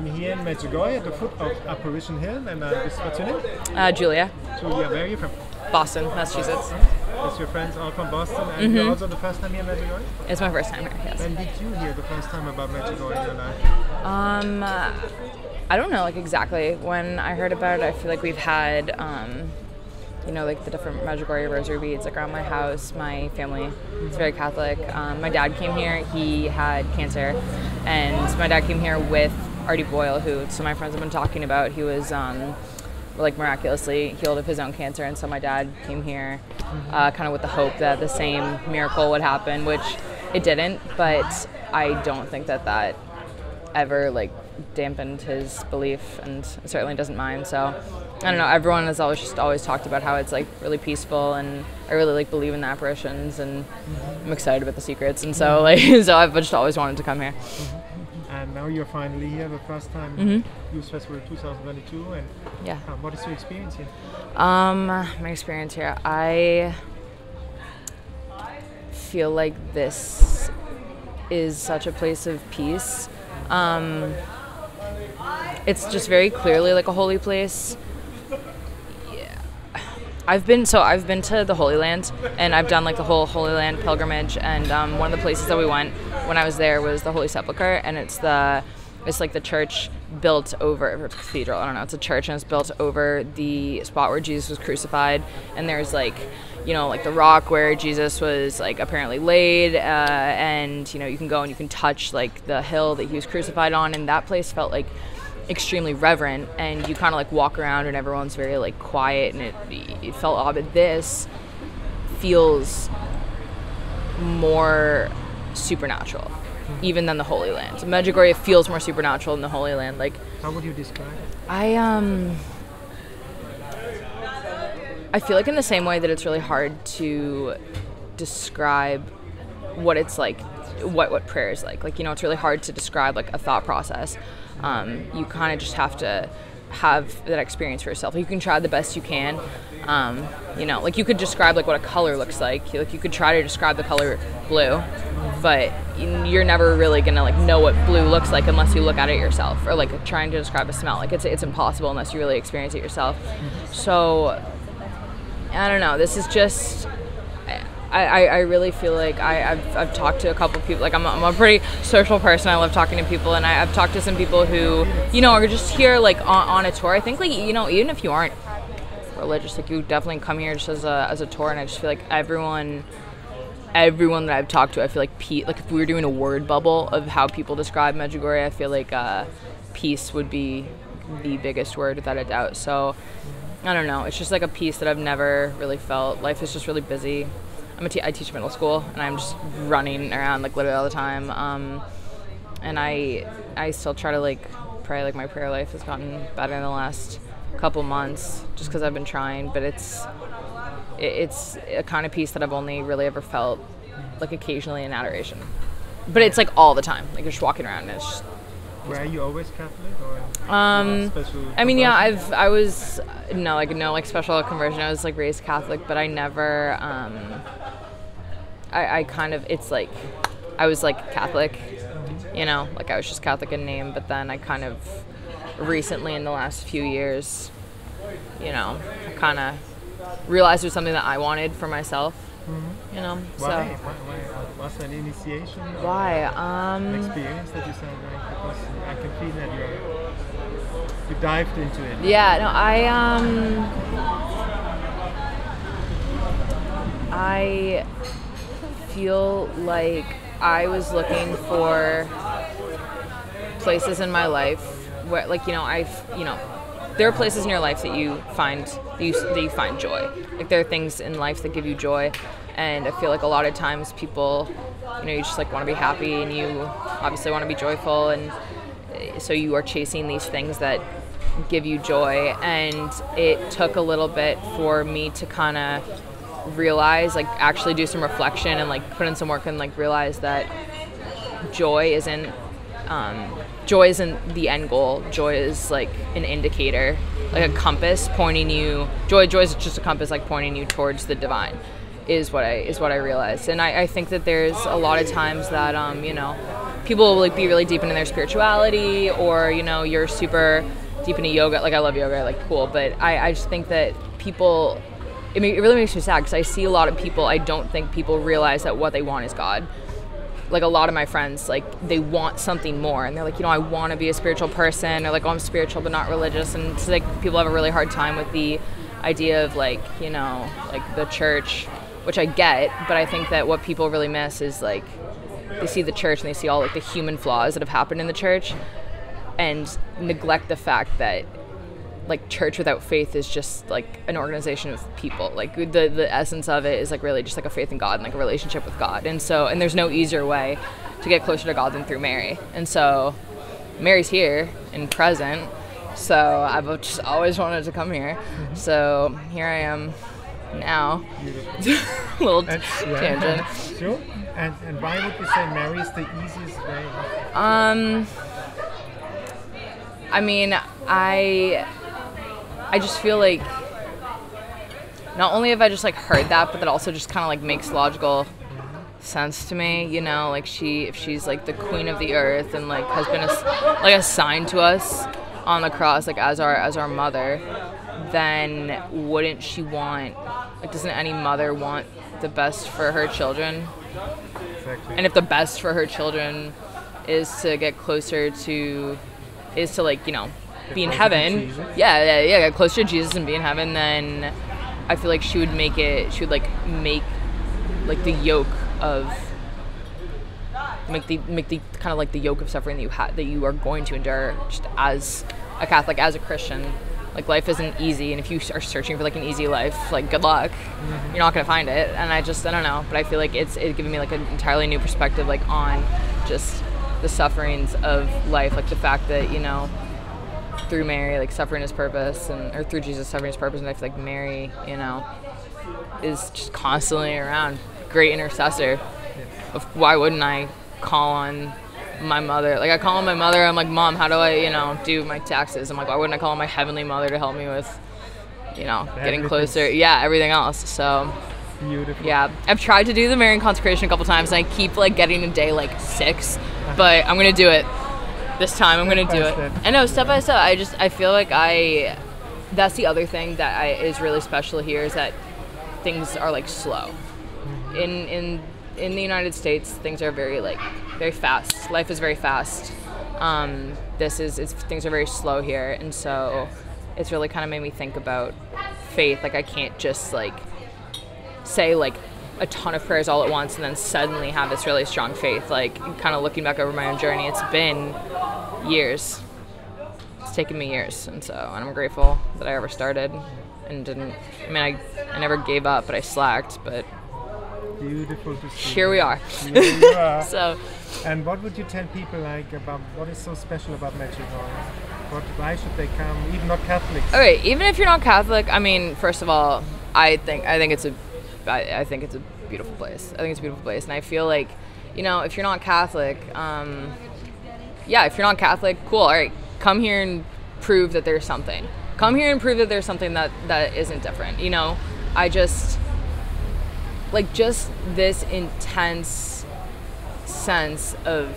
I'm here in Medjugorje at the foot of Apparition Hill, and uh, this, what's your name? Uh, Julia, Julia, where are you from? Boston, Massachusetts. Is your friends all from Boston, and you're also the first time here in Medjugorje? It's my first time here. Yes. When did you hear the first time about Medjugorje in your life? Um, uh, I don't know like exactly when I heard about it. I feel like we've had, um, you know, like the different Medjugorje rosary beads like around my house. My family is very Catholic. Um, my dad came here. He had cancer, and my dad came here with Artie Boyle, who some of my friends have been talking about. He was. Um, like miraculously healed of his own cancer, and so my dad came here, uh, kind of with the hope that the same miracle would happen, which it didn't. But I don't think that that ever like dampened his belief, and certainly doesn't mine. So I don't know. Everyone has always just always talked about how it's like really peaceful, and I really like believe in the apparitions, and I'm excited about the secrets, and so like so I've just always wanted to come here. And now you're finally here the first time Mhm. Youth Festival 2022, and Yeah. uh, what is your experience here? Um, my experience here, I feel like this is such a place of peace. Um, it's just very clearly like a holy place. I've been so I've been to the Holy Land and I've done like the whole Holy Land pilgrimage and um, one of the places that we went when I was there was the Holy Sepulchre and it's the it's like the church built over it's a cathedral I don't know it's a church and it's built over the spot where Jesus was crucified and there's like you know like the rock where Jesus was like apparently laid uh, and you know you can go and you can touch like the hill that he was crucified on and that place felt like extremely reverent and you kind of like walk around and everyone's very like quiet and it, it felt odd but this feels more supernatural even than the holy land medjugorje feels more supernatural than the holy land like How would you describe it? I um I feel like in the same way that it's really hard to describe what it's like what what prayer is like. Like you know, it's really hard to describe like a thought process. Um, you kind of just have to have that experience for yourself. You can try the best you can. Um, you know, like you could describe like what a color looks like. Like you could try to describe the color blue, but you're never really gonna like know what blue looks like unless you look at it yourself, or like trying to describe a smell. Like it's it's impossible unless you really experience it yourself. So I don't know. This is just. I, I, really feel like I, I've, I've talked to a couple people. Like, I'm a, I'm a pretty social person. I love talking to people. And I, I've talked to some people who, you know, are just here, like, on, on a tour. I think, like, you know, even if you aren't religious, like, you definitely come here just as a, as a tour. And I just feel like everyone, everyone that I've talked to, I feel like, pe- like, if we were doing a word bubble of how people describe Medjugorje, I feel like uh, peace would be the biggest word without a doubt. So, I don't know. It's just like a peace that I've never really felt. Life is just really busy. I'm teach middle school, and I'm just running around like literally all the time. Um, and I I still try to like pray. Like my prayer life has gotten better in the last couple months, just because I've been trying. But it's it, it's a kind of peace that I've only really ever felt like occasionally in adoration. But it's like all the time. Like you're just walking around, and it's just Were you always Catholic or Um, special I mean, yeah. I've I was no like no like special conversion. I was like raised Catholic, but I never. Um, I I kind of it's like I was like Catholic, you know, like I was just Catholic in name, but then I kind of recently in the last few years, you know, kind of realized it was something that I wanted for myself. You know, Why? so Why? Why? Was there an initiation? why? An Um, experience that you said like because I can feel that you you dived into it. Yeah, no, I um I feel like I was looking for places in my life where like you know I've you know there are places in your life that you find that you, that you find joy like there are things in life that give you joy and I feel like a lot of times people you know you just like want to be happy and you obviously want to be joyful and uh, so you are chasing these things that give you joy. And it took a little bit for me to kind of realize like actually do some reflection and like put in some work and like realize that joy isn't um, joy isn't the end goal. Joy is like an indicator like a compass pointing you joy joy is just a compass like pointing you towards the divine is what i is what i realized and i, I think that there's a lot of times that um, you know people will like be really deep into their spirituality, or you know, you're super deep into yoga. Like I love yoga, like cool, but I, I just think that people. It, it really makes me sad because I see a lot of people. I don't think people realize that what they want is God like a lot of my friends like they want something more and they're like you know i want to be a spiritual person or like oh i'm spiritual but not religious and it's like people have a really hard time with the idea of like you know like the church which i get but i think that what people really miss is like they see the church and they see all like the human flaws that have happened in the church and neglect the fact that like church without faith is just like an organization of people. Like the the essence of it is like really just like a faith in god and like a relationship with god. And so and there's no easier way to get closer to god than through mary. And so mary's here and present so i've just always wanted to come here. Mm-hmm. so here i am now. Little and, tangent. Sure and, and why would you say mary is the easiest way? Um i mean i I just feel like not only have I just like heard that, but that also just kind of like makes logical sense to me. You know, like she if she's like the queen of the earth and like has been a, like assigned to us on the cross like as our as our mother, then wouldn't she want like doesn't any mother want the best for her children? Exactly. And if the best for her children is to get closer to is to like you know be in heaven, yeah, yeah, yeah, get closer to Jesus and be in heaven, then I feel like she would make it. She would like make like the yoke of make the make the kind of like the yoke of suffering that you had that you are going to endure just as a Catholic, as a Christian. Like life isn't easy, and if you are searching for like an easy life, like good luck, mm-hmm. you're not gonna find it. And I just I don't know, but I feel like it's it giving me like an entirely new perspective, like on just the sufferings of life, like the fact that you know through Mary, like suffering his purpose, and or through Jesus suffering his purpose, and I feel like Mary, you know, is just constantly around, great intercessor. Of why wouldn't I call on my mother? Like I call on my mother, I'm like, Mom, how do I, you know, do my taxes? I'm like, why wouldn't I call on my heavenly mother to help me with, you know, getting closer? Yeah, everything else. So. Beautiful. Yeah, I've tried to do the Marian consecration a couple times, and I keep like getting a day like six, but I'm gonna do it this time. I'm gonna do it. I know step by step. I just I feel like I. That's the other thing that I, is really special here is that things are like slow. Mm-hmm. In in in the United States, things are very like very fast. Life is very fast. Um, this is things are very slow here, and so it's really kind of made me think about faith. Like I can't just like say like a ton of prayers all at once and then suddenly have this really strong faith. Like kind of looking back over my own journey, it's been years. It's taken me years, and so and I'm grateful that I ever started and didn't. I mean, I I never gave up, but I slacked. But beautiful to see. Here we are. Here are. so. And what would you tell people like about what is so special about Magic What, why should they come? Even not Catholics. Okay, even if you're not Catholic, I mean, first of all, I think I think it's a I, I think it's a beautiful place. I think it's a beautiful place, and I feel like, you know, if you're not Catholic, um, yeah, if you're not Catholic, cool. All right, come here and prove that there's something. Come here and prove that there's something that that isn't different. You know, I just like just this intense sense of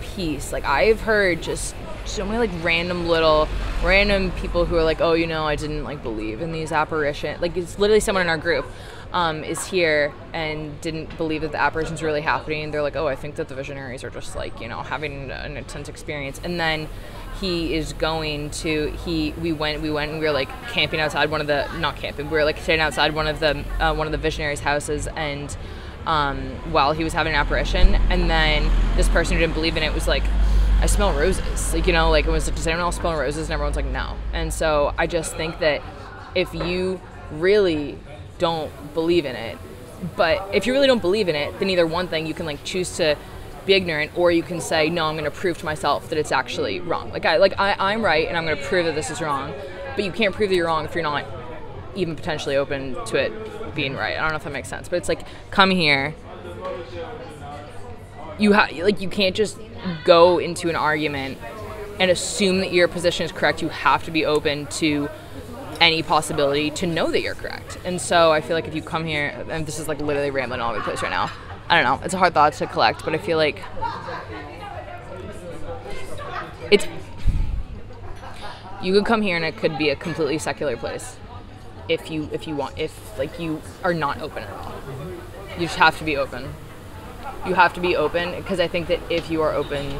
peace. Like I've heard just so many like random little random people who are like, oh, you know, I didn't like believe in these apparitions. Like it's literally someone in our group um, is here and didn't believe that the apparitions really happening. They're like, oh, I think that the visionaries are just like you know having an intense experience. And then he is going to he we went we went and we were like camping outside one of the not camping we were like sitting outside one of the uh, one of the visionaries houses and um, while he was having an apparition and then this person who didn't believe in it was like I smell roses like you know like it was like does anyone else smell roses and everyone's like no and so I just think that if you really don't believe in it. But if you really don't believe in it, then either one thing you can like choose to be ignorant, or you can say, no, I'm going to prove to myself that it's actually wrong. Like I like I, I'm right, and I'm going to prove that this is wrong. But you can't prove that you're wrong if you're not even potentially open to it being right. I don't know if that makes sense, but it's like come here. You have like you can't just go into an argument and assume that your position is correct. You have to be open to any possibility to know that you're correct. And so I feel like if you come here, and this is like literally rambling all over the place right now. I don't know. It's a hard thought to collect, but I feel like it's you could come here and it could be a completely secular place if you if you want if like you are not open at all you just have to be open you have to be open because i think that if you are open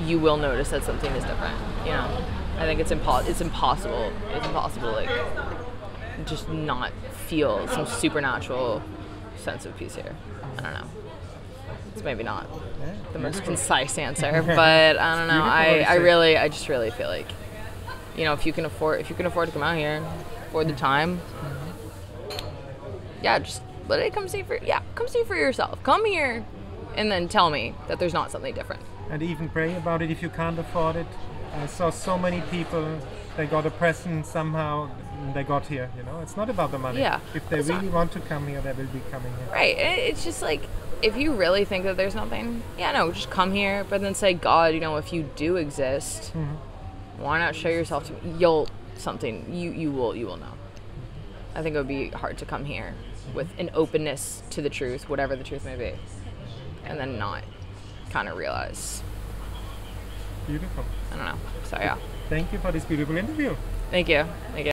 you will notice that something is different you know? I think it's impo- it's impossible it's impossible like just not feel some supernatural sense of peace here. I don't know. It's maybe not the most concise answer, but I don't know. I, I really, I just really feel like, you know, if you can afford, if you can afford to come out here, afford the time, yeah, just let it come see for, yeah, come see for yourself. Come here, and then tell me that there's not something different. and even pray about it if you can't afford it. I saw so many people they got a present somehow and they got here. You know, it's not about the money. Yeah, If they it's not. really want to come here, they will be coming here. Right. It's just like if you really think that there's nothing, yeah, no, just come here, but then say, God, you know, if you do exist, mm-hmm. why not show yourself to me? You'll something you you will you will know. I think it would be hard to come here with an openness to the truth, whatever the truth may be, and then not kind of realize. Beautiful. I don't know. So yeah. Thank you for this beautiful interview. Thank you. Thank you.